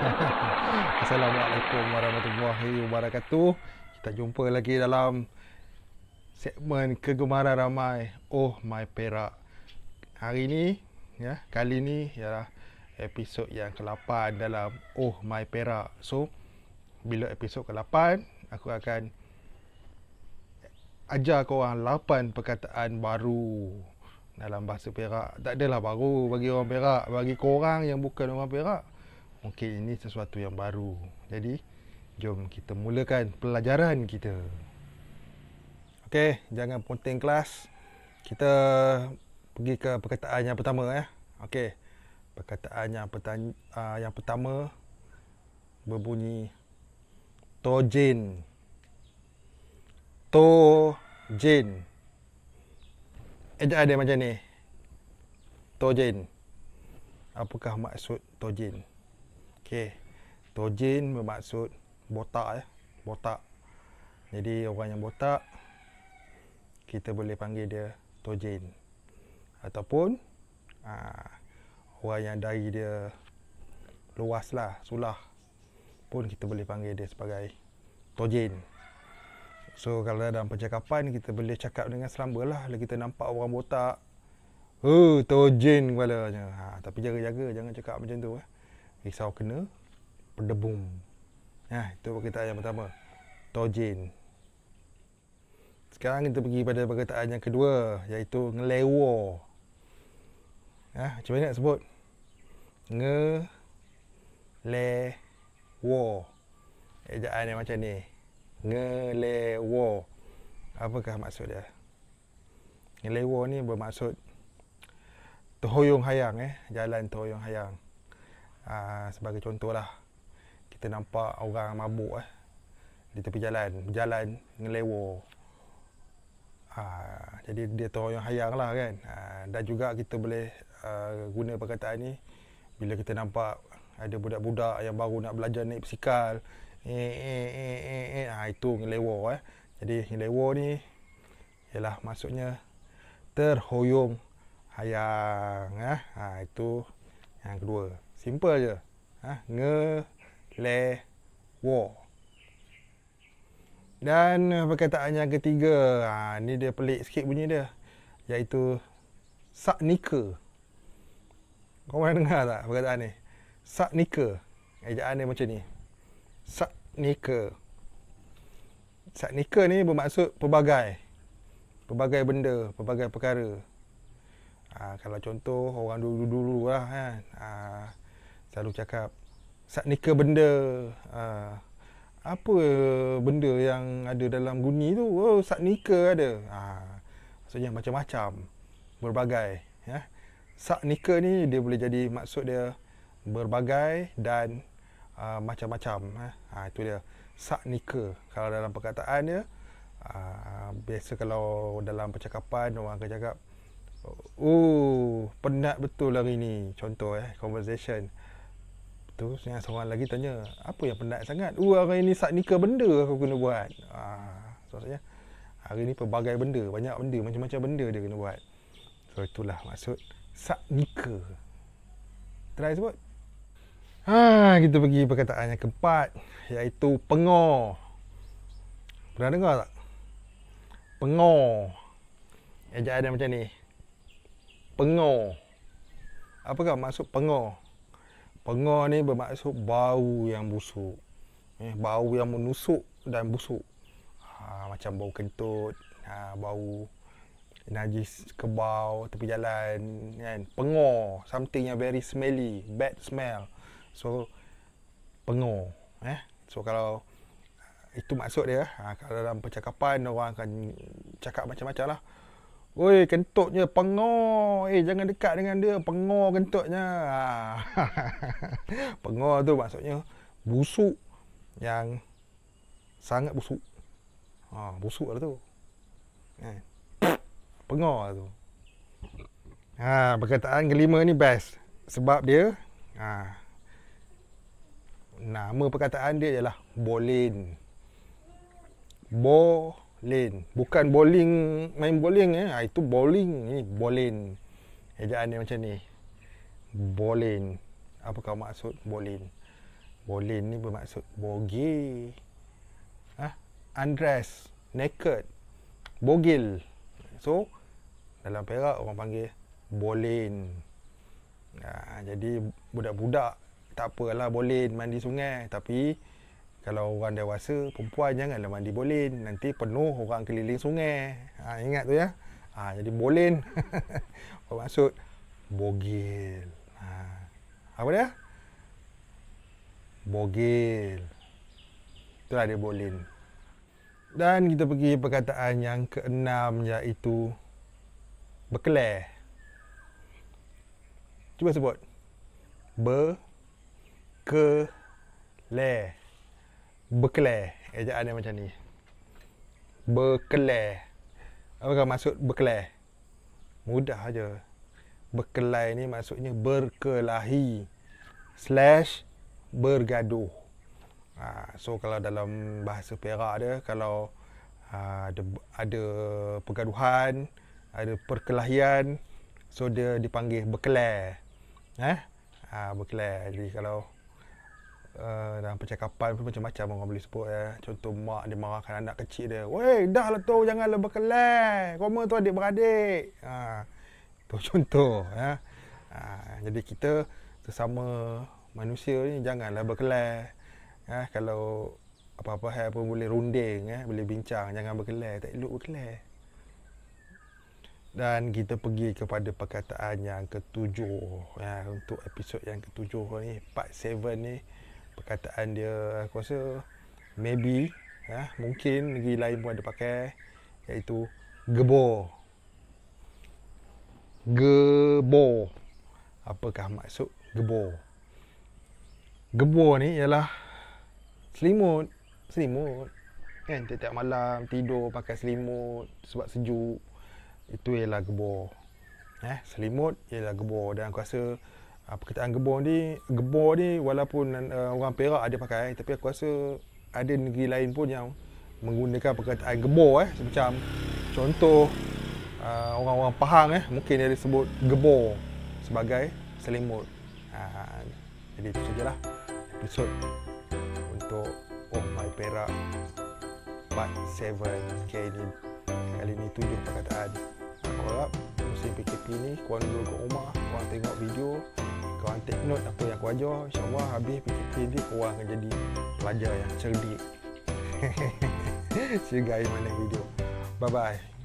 Assalamualaikum warahmatullahi wabarakatuh. Kita jumpa lagi dalam segmen kegemaran ramai Oh My Perak. Hari ini ya, kali ini ialah episod yang ke-8 dalam Oh My Perak. So, bila episod ke-8, aku akan ajar korang 8 perkataan baru dalam bahasa Perak. Tak adalah baru bagi orang Perak, bagi korang yang bukan orang Perak. Mungkin ini sesuatu yang baru. Jadi, jom kita mulakan pelajaran kita. Okey, jangan ponteng kelas. Kita pergi ke perkataan yang pertama ya. Okey. Perkataan yang pertanya, uh, yang pertama berbunyi tojin. Tojin. Ejaan dia macam ni. Tojin. Apakah maksud tojin? Okey. Tojin bermaksud botak ya. Botak. Jadi orang yang botak kita boleh panggil dia tojin. Ataupun aa, orang yang dari dia luas lah, sulah pun kita boleh panggil dia sebagai tojin. So kalau dalam percakapan kita boleh cakap dengan seramba lah. Kalau kita nampak orang botak, Oh, tojin kepalanya. Ha, tapi jaga-jaga jangan cakap macam tu. Eh risau kena berdebum. Ha, itu perkataan yang pertama. Tojin. Sekarang kita pergi pada perkataan yang kedua iaitu ngelewo. Ha, macam mana nak sebut? Nge le wo. Ejaan dia macam ni. Ngelewo. Apakah maksud dia? Ngelewo ni bermaksud terhoyong hayang eh, jalan terhoyong hayang. Ah, sebagai contohlah kita nampak orang mabuk eh di tepi jalan berjalan ngelewo ah, jadi dia tahu yang hayang lah kan. Ah, dan juga kita boleh aa, guna perkataan ni bila kita nampak ada budak-budak yang baru nak belajar naik basikal eh eh eh eh, eh. Ha, itu ngelewo eh. Jadi ngelewo ni ialah maksudnya terhoyong hayang eh. Ha, itu yang kedua Simple je. Ha? Nge, le, wo. Dan perkataan yang ketiga, ha, ni dia pelik sikit bunyi dia. Iaitu, sak nika. Kau pernah dengar tak perkataan ni? Sak nika. Ejaan dia macam ni. Sak nika. Sak nika ni bermaksud pelbagai. Pelbagai benda, pelbagai perkara. Ha, kalau contoh orang dulu-dulu lah kan. Ha, selalu cakap saknika benda. Uh, apa benda yang ada dalam guni tu? Oh saknika ada. Ha maksudnya macam-macam berbagai ya. Saknika ni dia boleh jadi maksud dia berbagai dan uh, macam-macam ha? ha itu dia. Saknika kalau dalam perkataan dia uh, biasa kalau dalam percakapan orang akan cakap oh penat betul hari ni. Contoh eh conversation. Tu yang seorang lagi tanya apa yang penat sangat? Uh hari ni saat nikah benda aku kena buat. Ah maksudnya hari ni pelbagai benda banyak benda macam-macam benda dia kena buat. So itulah maksud sak nikah try sebut. Ha kita pergi perkataan yang keempat iaitu pengor. Pernah dengar tak? Pengor. Ejaan dia macam ni pengor apakah maksud pengor Pengar ni bermaksud bau yang busuk. Eh, bau yang menusuk dan busuk. Ha, macam bau kentut, ha, bau najis kebau tepi jalan kan. Pengar, something yang very smelly, bad smell. So pengar, eh. So kalau itu maksud dia, ha, kalau dalam percakapan orang akan cakap macam-macam lah. Oi, kentutnya pengor. Eh, jangan dekat dengan dia. Pengor kentutnya. pengor tu maksudnya busuk yang sangat busuk. Ha, busuk lah tu. Eh. Pengor tu. Ha, perkataan kelima ni best. Sebab dia, ha, nama perkataan dia ialah bolin. Bolin lane. Bukan bowling, main bowling eh. Ha, itu bowling. Ini bowling. Ejaan dia macam ni. Bowling. Apakah maksud bowling? Bolin ni bermaksud bogey. Ah, undress, naked, bogil. So, dalam Perak orang panggil bolin. Ha, jadi budak-budak tak apalah bolin mandi sungai tapi kalau orang dewasa perempuan janganlah mandi bolin nanti penuh orang keliling sungai. Ha, ingat tu ya. Ha, jadi bolin bermaksud bogil. Ha, apa dia? Bogil. Itulah dia bolin. Dan kita pergi perkataan yang keenam iaitu berkelai. Cuba sebut. Be ke le. Berkelai. Ejaan dia macam ni. Berkelai. Apakah maksud berkelai? Mudah aja. Berkelai ni maksudnya berkelahi slash bergaduh. Ha, so kalau dalam bahasa Perak dia kalau ha, ada ada pergaduhan, ada perkelahian, so dia dipanggil berkelai. Eh? Ha, berkelai. Jadi kalau uh, dalam percakapan pun macam-macam orang boleh sebut ya. Contoh mak dia marahkan anak kecil dia. Weh, dah lah tu janganlah berkelai. Koma tu adik-beradik. Ha, tu contoh ya. Ha, jadi kita sesama manusia ni janganlah berkelai eh, kalau apa-apa hal pun boleh runding eh, boleh bincang jangan berkelai tak elok berkelai dan kita pergi kepada perkataan yang ketujuh ya, untuk episod yang ketujuh ni part 7 ni perkataan dia. Aku rasa maybe ya, mungkin negeri lain pun ada pakai iaitu gebor. Gebor. Apakah maksud gebor? Gebor ni ialah selimut. Selimut. Kan tiap-tiap malam tidur pakai selimut sebab sejuk. Itu ialah gebor. Eh selimut ialah gebor. Dan aku rasa uh, perkataan gebor ni gebor ni walaupun uh, orang Perak ada pakai tapi aku rasa ada negeri lain pun yang menggunakan perkataan gebor eh. Macam contoh uh, orang-orang Pahang eh mungkin dia disebut gebor sebagai selimut. Uh, jadi itu sajalah episod untuk Oh My Perak Part 7 Kali ini Kali ini tujuh perkataan. Aku harap Musim PKP ni Korang dulu kat rumah Korang tengok video Korang take note apa yang aku ajar InsyaAllah habis PKP ni Korang akan jadi Pelajar yang cerdik. See you guys in my next video. Bye bye